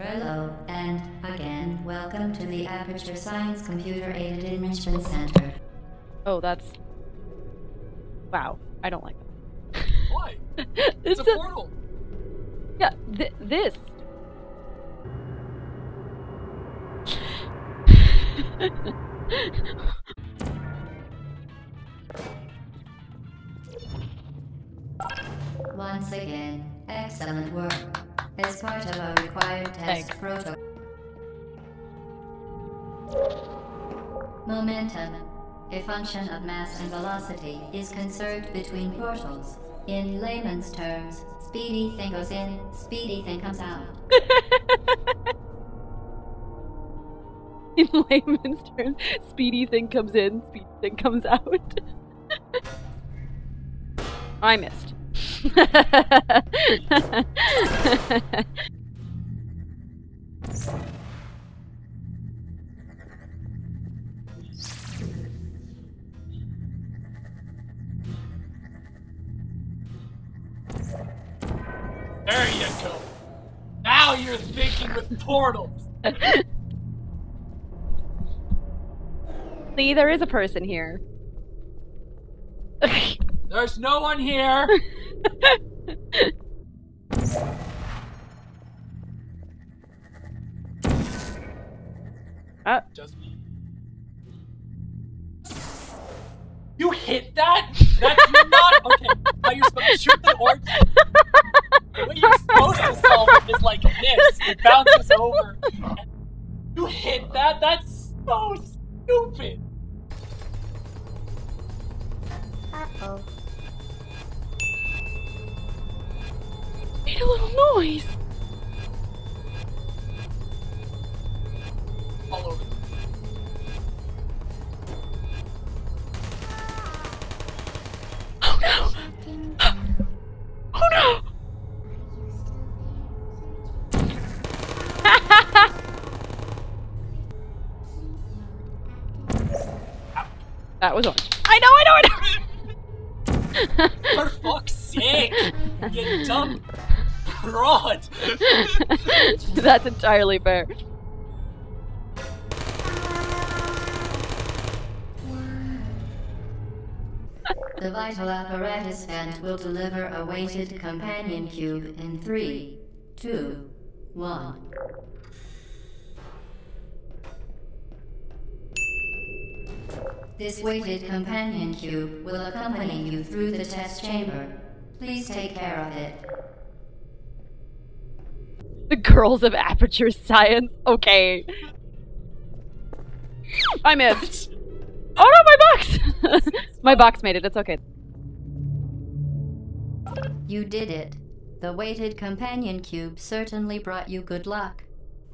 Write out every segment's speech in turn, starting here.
Hello, and again, welcome to the Aperture Science Computer Aided Enrichment Center. Oh, that's. Wow. I don't like that. Why? it's It's a portal. Yeah, th- this. Once again, excellent work. As part of a required test protocol. Momentum, a function of mass and velocity, is conserved between portals. In layman's terms, speedy thing goes in, speedy thing comes out. In layman's terms, speedy thing comes in, speedy thing comes out. I missed. There you go. Now you're thinking with portals. See, there is a person here. There's no one here. Uh, You hit that? That's not okay. How you're supposed to shoot the orc? The way you're supposed to solve is like this. It bounces over. You hit that? That's so stupid. Uh-oh. made a little noise. That was orange. I know, I know, I know! For fuck's sake! You dumb broad! That's entirely fair. The vital apparatus vent will deliver a weighted companion cube in three, two, one. This weighted companion cube will accompany you through the test chamber. Please take care of it. The girls of Aperture Science. Okay. I missed. Oh no, my box! my box made it. It's okay. You did it. The weighted companion cube certainly brought you good luck.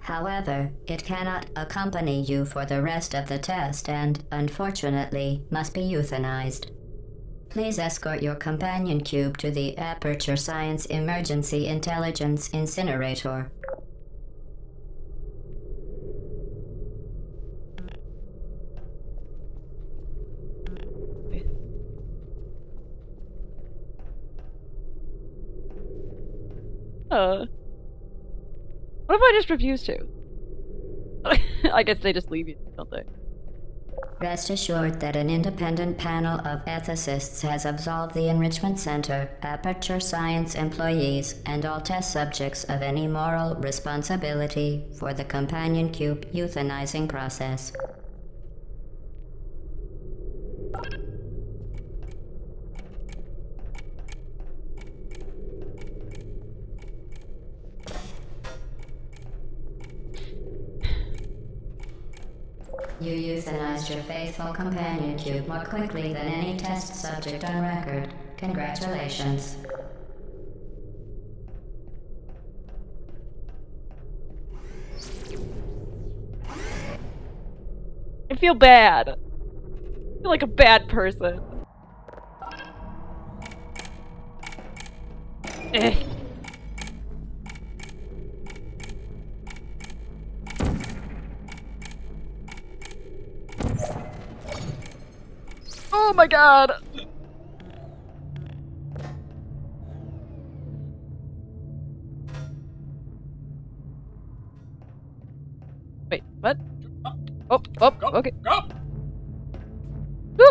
However, it cannot accompany you for the rest of the test and, unfortunately, must be euthanized. Please escort your companion cube to the Aperture Science Emergency Intelligence Incinerator. Uh, what if I just refuse to? I guess they just leave you, don't they? Rest assured that an independent panel of ethicists has absolved the Enrichment Center, Aperture Science employees, and all test subjects of any moral responsibility for the Companion Cube euthanizing process. You euthanized your faithful companion cube more quickly than any test subject on record. Congratulations. I feel bad. I feel like a bad person. Eh. Oh my god! Wait, what? Oh, oh, Go. okay. Go.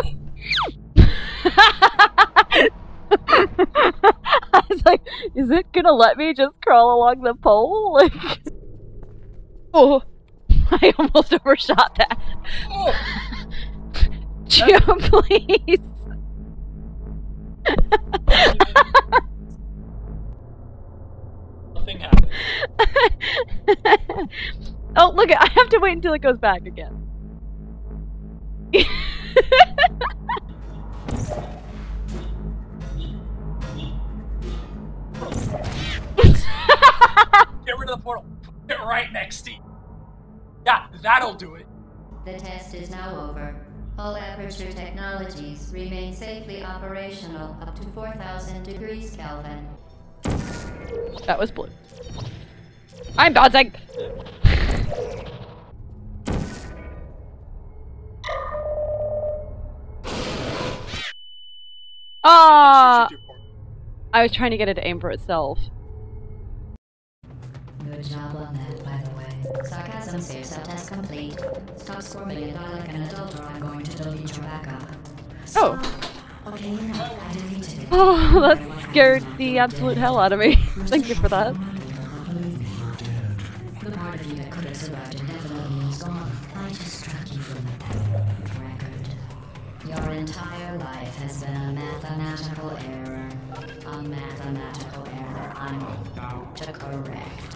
I was like, is it gonna let me just crawl along the pole? Like, oh, I almost overshot that. Oh, Jump, please. nothing happened. oh, look! I have to wait until it goes back again. Get rid of the portal. Put it right next to you. Yeah, that'll do it. The test is now over. All Aperture technologies remain safely operational up to 4,000 degrees Kelvin. that was blue. I'm dodging! Ah! Shoot your portal. I was trying to get it to aim for itself. Good job on that, by the way. Sarcasm safe test complete. Stop squirming and die like an adult, or I'm going to delete your backup. Oh. Okay, enough. I deleted it. Oh, that scared the absolute hell out of me. Thank you for that. The part of you that could have survived indefinitely is gone. I just struck you from the permanent record. Your entire life has been a mathematical error. A mathematical error I'm about to correct.